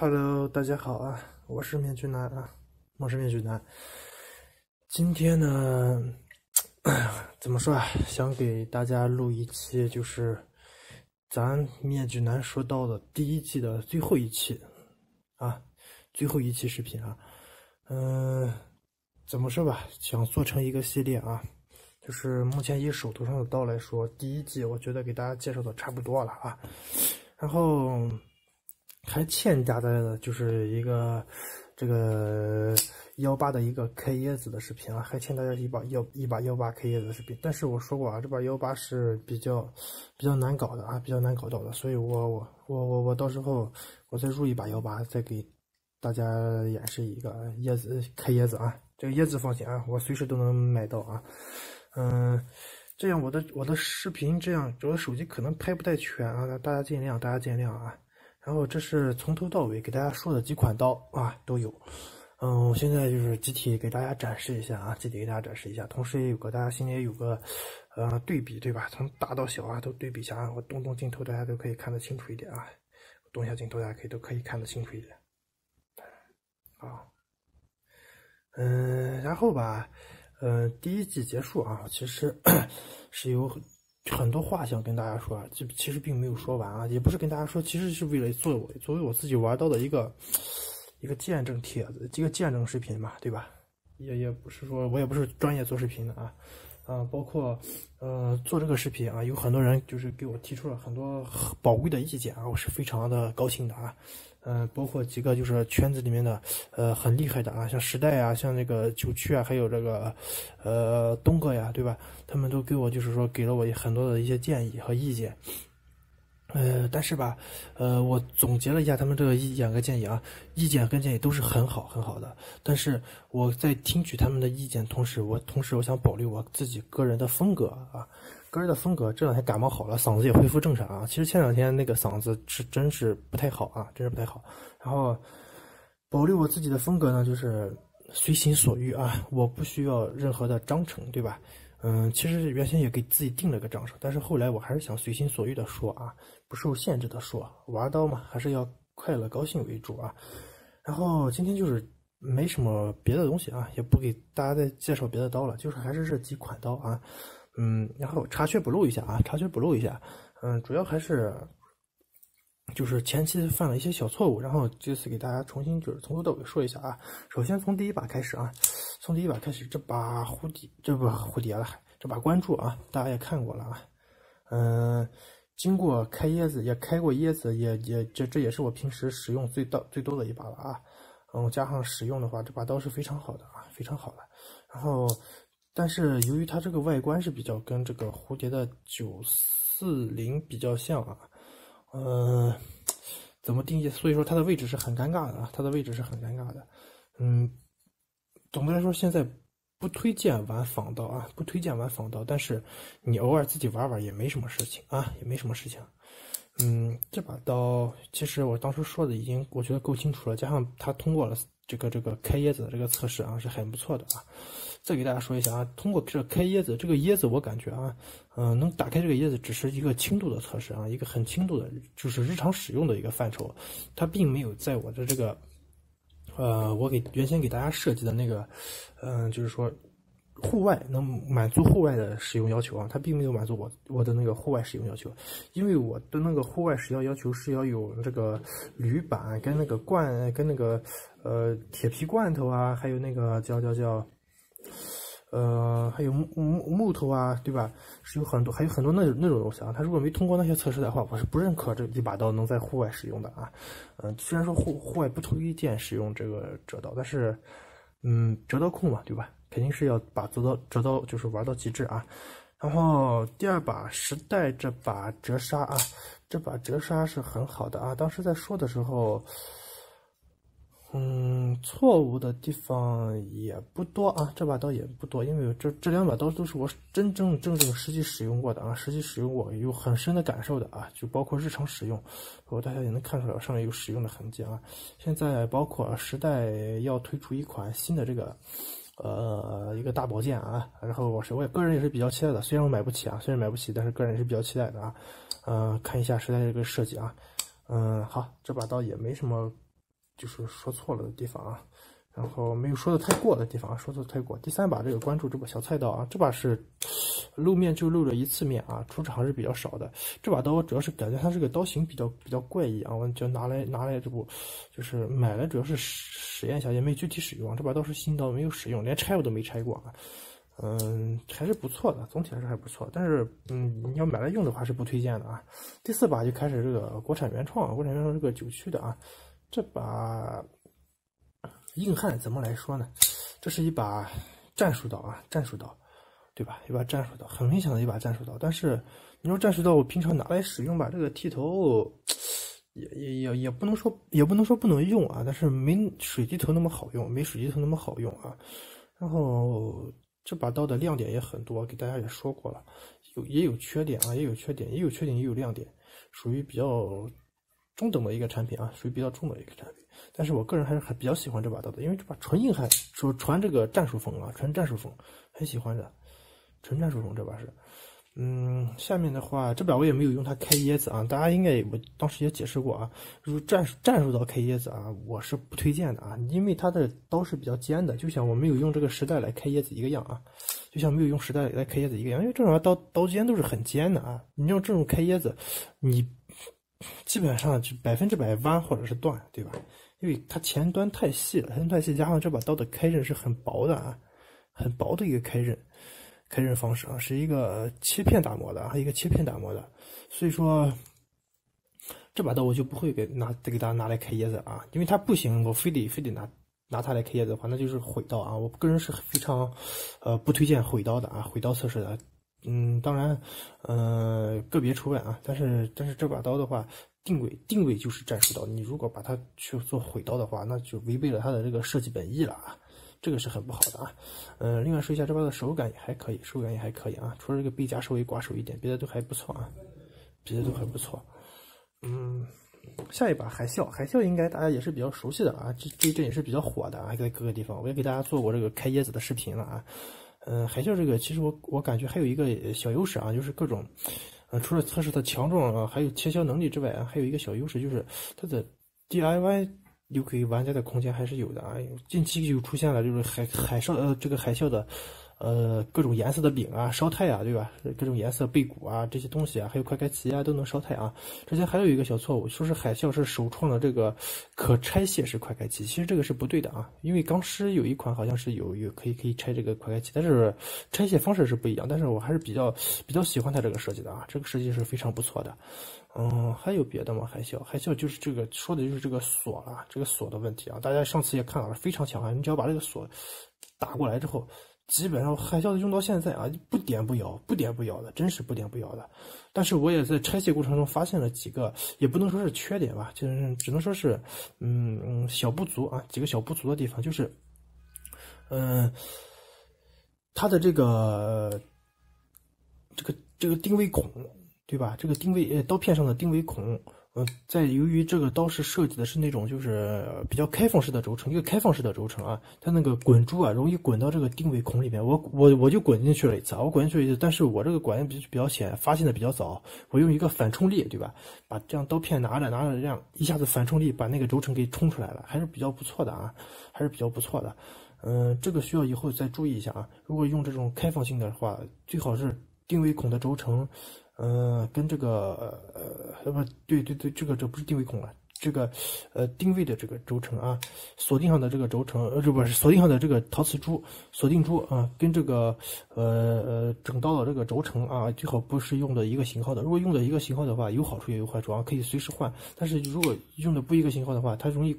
Hello，大家好啊，我是面具男啊，我是面具男。今天呢，怎么说啊？想给大家录一期，就是咱面具男说到的第一季的最后一期啊，最后一期视频啊。嗯，怎么说吧？想做成一个系列啊，就是目前以手头上的刀来说，第一季我觉得给大家介绍的差不多了啊，然后。还欠大家的就是一个这个幺八的一个开椰子的视频啊，还欠大家一把幺一把幺八开椰子的视频。但是我说过啊，这把幺八是比较比较难搞的啊，比较难搞到的，所以我我我我我到时候我再入一把幺八，再给大家演示一个椰子开椰子啊。这个椰子放心啊，我随时都能买到啊。嗯，这样我的我的视频这样我的手机可能拍不太全啊，大家见谅，大家见谅啊。然后这是从头到尾给大家说的几款刀啊都有，嗯，我现在就是集体给大家展示一下啊，集体给大家展示一下，同时也有个大家心里也有个呃对比对吧？从大到小啊都对比一下啊，我动动镜头大家都可以看得清楚一点啊，动一下镜头大家可以都可以看得清楚一点，啊，嗯，然后吧，呃，第一季结束啊，其实 是有。很多话想跟大家说啊，这其实并没有说完啊，也不是跟大家说，其实是为了作为作为我自己玩到的一个一个见证帖子，一个见证视频嘛，对吧？也也不是说我也不是专业做视频的啊，啊，包括呃做这个视频啊，有很多人就是给我提出了很多宝贵的意见啊，我是非常的高兴的啊。嗯，包括几个就是圈子里面的，呃，很厉害的啊，像时代啊，像这个九区啊，还有这个，呃，东哥呀，对吧？他们都给我就是说给了我很多的一些建议和意见。呃，但是吧，呃，我总结了一下他们这个意见和建议啊，意见跟建议都是很好很好的。但是我在听取他们的意见同时，我同时我想保留我自己个人的风格啊。个人的风格，这两天感冒好了，嗓子也恢复正常啊。其实前两天那个嗓子是真是不太好啊，真是不太好。然后保留我自己的风格呢，就是随心所欲啊，我不需要任何的章程，对吧？嗯，其实原先也给自己定了个章程，但是后来我还是想随心所欲的说啊，不受限制的说，玩刀嘛，还是要快乐高兴为主啊。然后今天就是没什么别的东西啊，也不给大家再介绍别的刀了，就是还是这几款刀啊。嗯，然后查缺补漏一下啊，查缺补漏一下。嗯，主要还是就是前期犯了一些小错误，然后这次给大家重新就是从头到尾说一下啊。首先从第一把开始啊，从第一把开始，这把蝴蝶，这不蝴蝶了，这把关注啊，大家也看过了啊。嗯，经过开椰子，也开过椰子，也也这这也是我平时使用最到最多的一把了啊。嗯，加上使用的话，这把刀是非常好的啊，非常好的。然后。但是由于它这个外观是比较跟这个蝴蝶的九四零比较像啊，嗯，怎么定义？所以说它的位置是很尴尬的啊，它的位置是很尴尬的。嗯，总的来说现在不推荐玩仿刀啊，不推荐玩仿刀。但是你偶尔自己玩玩也没什么事情啊，也没什么事情。嗯，这把刀其实我当时说的已经我觉得够清楚了，加上它通过了这个这个开椰子的这个测试啊，是很不错的啊。再给大家说一下啊，通过这开椰子，这个椰子我感觉啊，嗯，能打开这个椰子只是一个轻度的测试啊，一个很轻度的，就是日常使用的一个范畴，它并没有在我的这个，呃，我给原先给大家设计的那个，嗯，就是说户外能满足户外的使用要求啊，它并没有满足我我的那个户外使用要求，因为我的那个户外使用要求是要有这个铝板跟那个罐跟那个呃铁皮罐头啊，还有那个叫叫叫。呃，还有木木木头啊，对吧？是有很多，还有很多那那种东西啊。他如果没通过那些测试的话，我是不认可这一把刀能在户外使用的啊。嗯，虽然说户户外不推荐使用这个折刀，但是，嗯，折刀控嘛，对吧？肯定是要把折刀折刀就是玩到极致啊。然后第二把时代这把折杀啊，这把折杀是很好的啊。当时在说的时候。嗯，错误的地方也不多啊，这把刀也不多，因为这这两把刀都是我真正正正实际使用过的啊，实际使用过有很深的感受的啊，就包括日常使用，我大家也能看出来上面有使用的痕迹啊。现在包括时代要推出一款新的这个，呃，一个大宝剑啊，然后我是我也个人也是比较期待的，虽然我买不起啊，虽然买不起，但是个人也是比较期待的啊。嗯，看一下时代这个设计啊，嗯，好，这把刀也没什么。就是说错了的地方啊。然后没有说的太过的地方，说的太过。第三把这个关注这把小菜刀啊，这把是露面就露了一次面啊，出场是比较少的。这把刀主要是感觉它这个刀型比较比较怪异啊，我就拿来拿来这不就是买了，主要是实验一下，也没具体使用啊。这把刀是新刀，没有使用，连拆我都没拆过啊。嗯，还是不错的，总体来说还不错。但是嗯，你要买来用的话是不推荐的啊。第四把就开始这个国产原创，国产原创这个九曲的啊，这把。硬汉怎么来说呢？这是一把战术刀啊，战术刀，对吧？一把战术刀，很明显的一把战术刀。但是你说战术刀，我平常拿来使用吧，这个剃头也也也也不能说也不能说不能用啊，但是没水滴头那么好用，没水滴头那么好用啊。然后这把刀的亮点也很多，给大家也说过了，有也有缺点啊，也有缺点，也有缺点也有亮点，属于比较中等的一个产品啊，属于比较中等的一个产品。但是我个人还是还比较喜欢这把刀的，因为这把纯硬汉，说传这个战术风啊，传战术风，很喜欢的，纯战术中这把是，嗯，下面的话，这把我也没有用它开椰子啊，大家应该我当时也解释过啊，如战术战术刀开椰子啊，我是不推荐的啊，因为它的刀是比较尖的，就像我没有用这个时代来开椰子一个样啊，就像没有用时代来开椰子一个样，因为这种刀刀尖都是很尖的啊，你用这种开椰子，你基本上就百分之百弯或者是断，对吧？因为它前端太细了，前端太细，加上这把刀的开刃是很薄的啊，很薄的一个开刃，开刃方式啊，是一个切片打磨的啊，一个切片打磨的，所以说这把刀我就不会给拿再给大家拿来开椰子啊，因为它不行，我非得非得拿拿它来开椰子的话，那就是毁刀啊，我个人是非常呃不推荐毁刀的啊，毁刀测试的，嗯，当然，呃个别除外啊，但是但是这把刀的话。定位定位就是战术刀，你如果把它去做毁刀的话，那就违背了它的这个设计本意了啊，这个是很不好的啊。嗯，另外说一下这把的手感也还可以，手感也还可以啊，除了这个背夹稍微刮手一点，别的都还不错啊，别的都还不错。嗯，下一把海啸，海啸应该大家也是比较熟悉的啊，这这一阵也是比较火的啊，在各个地方我也给大家做过这个开椰子的视频了啊。嗯，海啸这个其实我我感觉还有一个小优势啊，就是各种。呃，除了测试它强壮啊，还有切削能力之外啊，还有一个小优势就是它的 DIY 留给玩家的空间还是有的啊。近期就出现了，就是海海啸呃这个海啸的。呃，各种颜色的柄啊，烧钛啊，对吧？各种颜色背骨啊，这些东西啊，还有快开旗啊，都能烧钛啊。之前还有一个小错误，说是海啸是首创了这个可拆卸式快开旗，其实这个是不对的啊。因为钢狮有一款好像是有有可以可以拆这个快开旗，但是拆卸方式是不一样。但是我还是比较比较喜欢它这个设计的啊，这个设计是非常不错的。嗯，还有别的吗？海啸，海啸就是这个说的就是这个锁了，这个锁的问题啊。大家上次也看到了，非常强悍，你只要把这个锁打过来之后。基本上海啸的用到现在啊，不点不摇，不点不摇的，真是不点不摇的。但是我也在拆卸过程中发现了几个，也不能说是缺点吧，就是只能说是，嗯，小不足啊，几个小不足的地方，就是，嗯，它的这个，这个这个定位孔，对吧？这个定位呃刀片上的定位孔。在由于这个刀是设计的是那种就是比较开放式的轴承，一个开放式的轴承啊，它那个滚珠啊容易滚到这个定位孔里面。我我我就滚进去了一次，我滚进去了一次，但是我这个管比比较浅，发现的比较早。我用一个反冲力，对吧？把这样刀片拿着拿着，这样一下子反冲力把那个轴承给冲出来了，还是比较不错的啊，还是比较不错的。嗯，这个需要以后再注意一下啊。如果用这种开放性的话，最好是定位孔的轴承。嗯，跟这个呃，不对对对，这个这不是定位孔了，这个呃定位的这个轴承啊，锁定上的这个轴承，呃这不是锁定上的这个陶瓷珠锁定珠啊，跟这个呃呃整刀的这个轴承啊，最好不是用的一个型号的。如果用的一个型号的话，有好处也有坏处啊，可以随时换。但是如果用的不一个型号的话，它容易。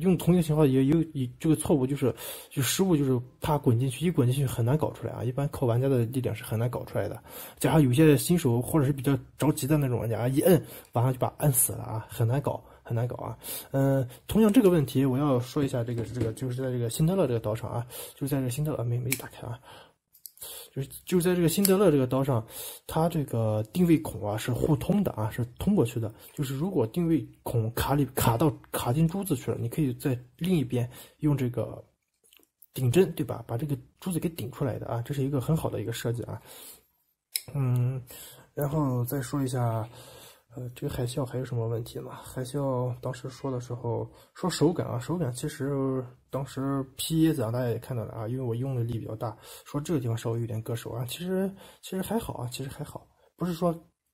用同一个型号也有一这个错误，就是就失误，就是怕滚进去，一滚进去很难搞出来啊！一般靠玩家的力量是很难搞出来的。加上有些新手或者是比较着急的那种玩家，一摁马上就把摁死了啊，很难搞，很难搞啊。嗯，同样这个问题我要说一下，这个这个就是在这个辛德勒这个岛上啊，就是在这辛德勒没没打开啊。就是就在这个辛德勒这个刀上，它这个定位孔啊是互通的啊，是通过去的。就是如果定位孔卡里卡到卡进珠子去了，你可以在另一边用这个顶针，对吧？把这个珠子给顶出来的啊，这是一个很好的一个设计啊。嗯，然后再说一下，呃，这个海啸还有什么问题吗？海啸当时说的时候说手感啊，手感其实当时皮椰子啊，大家也看到了啊，因为我用的力比较大，说这个地方稍微有点硌手啊，其实其实还好啊，其实还好，不是说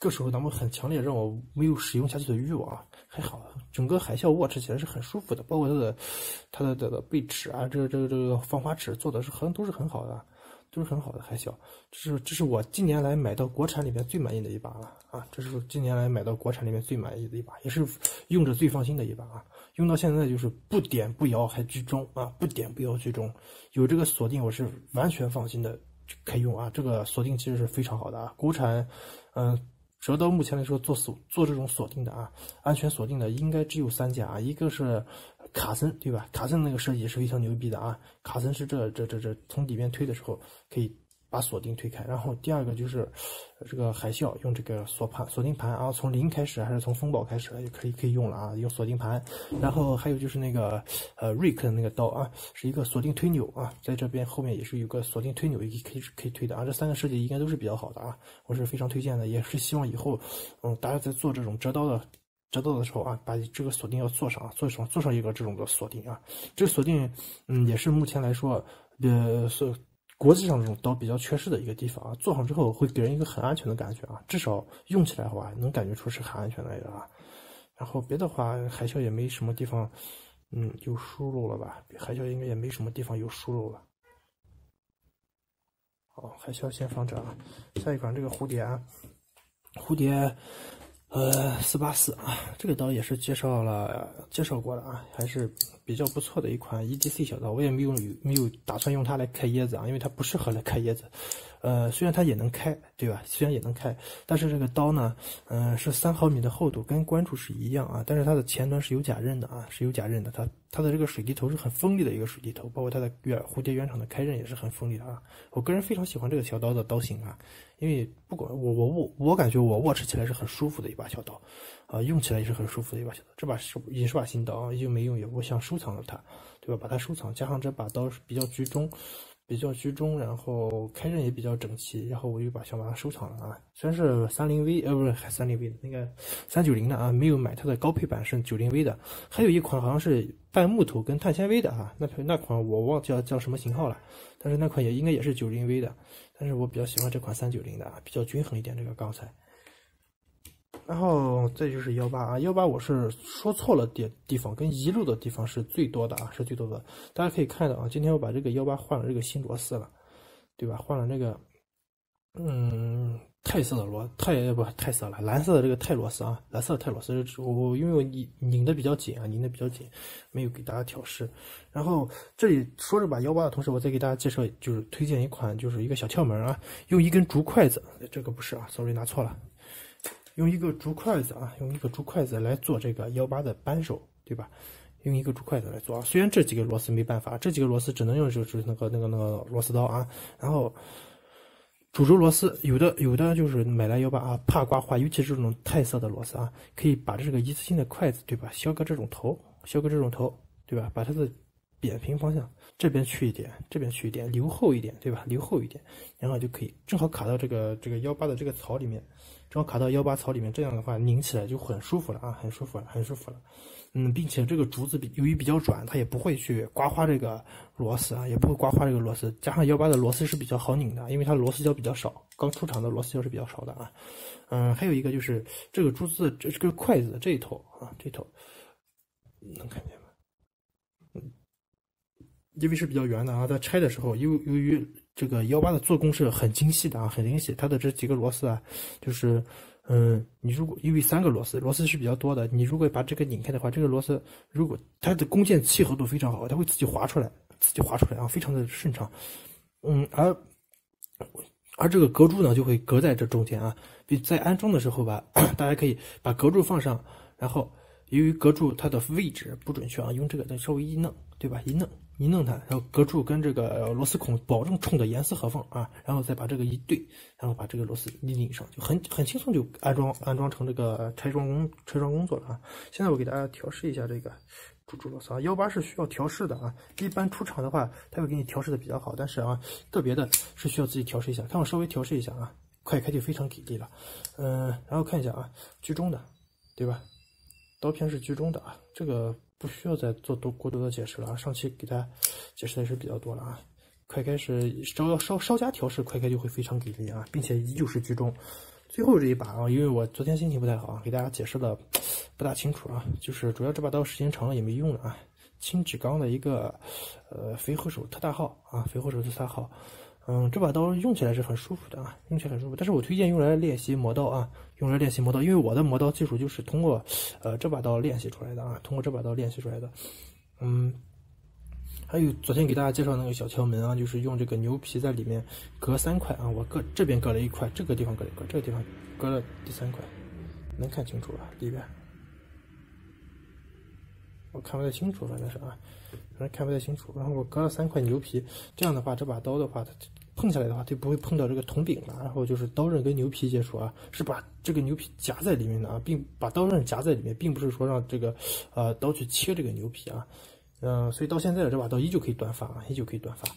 硌手那么很强烈，让我没有使用下去的欲望啊，还好，整个海啸握持起来是很舒服的，包括它的它的这个背齿啊，这个这个这个防滑齿做的是很都是很好的。都是很好的海小，这是这是我近年来买到国产里面最满意的一把了啊！这是近年来买到国产里面最满意的一把，也是用着最放心的一把啊！用到现在就是不点不摇还居中啊，不点不摇居中，有这个锁定我是完全放心的可以用啊！这个锁定其实是非常好的啊，国产，嗯，折到目前来说做锁做这种锁定的啊，安全锁定的应该只有三家啊，一个是。卡森对吧？卡森那个设计是非常牛逼的啊！卡森是这这这这从里面推的时候可以把锁定推开。然后第二个就是这个海啸用这个锁盘锁定盘啊，从零开始还是从风暴开始也可以可以用了啊，用锁定盘。然后还有就是那个呃瑞克的那个刀啊，是一个锁定推钮啊，在这边后面也是有个锁定推钮，也可以可以推的啊。这三个设计应该都是比较好的啊，我是非常推荐的，也是希望以后嗯大家在做这种折刀的。折刀的时候啊，把这个锁定要做上啊，做上做上一个这种的锁定啊。这个锁定，嗯，也是目前来说，呃，是国际上这种刀比较缺失的一个地方啊。做上之后会给人一个很安全的感觉啊，至少用起来的话能感觉出是很安全的一个啊。然后别的话，海啸也没什么地方，嗯，有疏漏了吧？海啸应该也没什么地方有疏漏了。好，海啸先放这啊。下一款这个蝴蝶，蝴蝶。呃，四八四啊，这个刀也是介绍了介绍过的啊，还是比较不错的一款 EDC 小刀。我也没有没有打算用它来开椰子啊，因为它不适合来开椰子。呃，虽然它也能开，对吧？虽然也能开，但是这个刀呢，嗯，是三毫米的厚度，跟关注是一样啊。但是它的前端是有假刃的啊，是有假刃的。它它的这个水滴头是很锋利的一个水滴头，包括它的原蝴蝶原厂的开刃也是很锋利的啊。我个人非常喜欢这个小刀的刀型啊，因为不管我我握我感觉我握持起来是很舒服的一把小刀，啊，用起来也是很舒服的一把小刀。这把是也是把新刀啊，又没用，也我想收藏了它，对吧？把它收藏，加上这把刀是比较居中。比较居中，然后开刃也比较整齐，然后我就把想把它收藏了啊。虽然是三零 V，呃，不是三零 V 的那个三九零的啊，没有买它的高配版，是九零 V 的。还有一款好像是半木头跟碳纤维的啊，那那款我忘记叫叫什么型号了，但是那款也应该也是九零 V 的。但是我比较喜欢这款三九零的啊，比较均衡一点这个钢材。然后再就是幺八啊，幺八我是说错了点地方，跟遗漏的地方是最多的啊，是最多的。大家可以看到啊，今天我把这个幺八换了这个新螺丝了，对吧？换了那个，嗯，钛色的螺，钛不钛色了，蓝色的这个钛螺丝啊，蓝色的钛螺丝。我因为我拧拧的比较紧啊，拧的比较紧，没有给大家调试。然后这里说着把幺八的同时，我再给大家介绍，就是推荐一款，就是一个小窍门啊，用一根竹筷子，这个不是啊，sorry 拿错了。用一个竹筷子啊，用一个竹筷子来做这个幺八的扳手，对吧？用一个竹筷子来做啊。虽然这几个螺丝没办法，这几个螺丝只能用就是那个那个那个螺丝刀啊。然后主轴螺丝有的有的就是买来幺八啊，怕刮花，尤其是这种钛色的螺丝啊，可以把这个一次性的筷子，对吧？削个这种头，削个这种头，对吧？把它的扁平方向这边去一点，这边去一点，留厚一点，对吧？留厚一点，然后就可以正好卡到这个这个幺八的这个槽里面。正好卡到幺八槽里面，这样的话拧起来就很舒服了啊，很舒服了，很舒服了。嗯，并且这个竹子比由于比较软，它也不会去刮花这个螺丝啊，也不会刮花这个螺丝。加上幺八的螺丝是比较好拧的，因为它螺丝胶比较少，刚出厂的螺丝胶是比较少的啊。嗯，还有一个就是这个竹子这这个筷子这一头啊，这头能看见吗？因为是比较圆的啊，在拆的时候，由由于这个幺八的做工是很精细的啊，很精细。它的这几个螺丝啊，就是，嗯，你如果因为三个螺丝，螺丝是比较多的，你如果把这个拧开的话，这个螺丝如果它的弓箭契合度非常好，它会自己滑出来，自己滑出来啊，非常的顺畅。嗯，而而这个隔珠呢，就会隔在这中间啊。比在安装的时候吧，大家可以把隔珠放上，然后由于隔柱它的位置不准确啊，用这个再稍微一弄，对吧？一弄。一弄它，然后隔住跟这个螺丝孔保证冲的严丝合缝啊，然后再把这个一对，然后把这个螺丝一拧上，就很很轻松就安装安装成这个拆装工拆装工作了啊。现在我给大家调试一下这个主主螺丝啊，幺八是需要调试的啊。一般出厂的话，它会给你调试的比较好，但是啊，个别的是需要自己调试一下。看我稍微调试一下啊，快开就非常给力了。嗯，然后看一下啊，居中的，对吧？刀片是居中的啊，这个不需要再做多过多的解释了啊。上期给大家解释的是比较多了啊。快开是稍稍稍加调试，快开就会非常给力啊，并且依旧是居中。最后这一把啊，因为我昨天心情不太好啊，给大家解释的不大清楚啊，就是主要这把刀时间长了也没用了啊。轻纸钢的一个呃肥合手特大号啊，肥合手特大号，嗯，这把刀用起来是很舒服的啊，用起来很舒服。但是我推荐用来练习磨刀啊，用来练习磨刀，因为我的磨刀技术就是通过呃这把刀练习出来的啊，通过这把刀练习出来的。嗯，还有昨天给大家介绍那个小敲门啊，就是用这个牛皮在里面隔三块啊，我隔这边隔了一块，这个地方隔了一块，这个地方隔了第三块，能看清楚吧？里边。我看不太清楚，反正是啊，反正看不太清楚。然后我隔了三块牛皮，这样的话，这把刀的话，它碰下来的话，就不会碰到这个铜柄了。然后就是刀刃跟牛皮接触啊，是把这个牛皮夹在里面的啊，并把刀刃夹在里面，并不是说让这个呃刀去切这个牛皮啊。嗯，所以到现在了这把刀依旧可以短发啊，依旧可以短发。